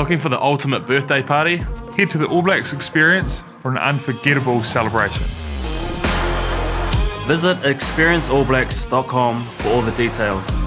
Looking for the ultimate birthday party? Head to the All Blacks experience for an unforgettable celebration. Visit experienceallblacks.com for all the details.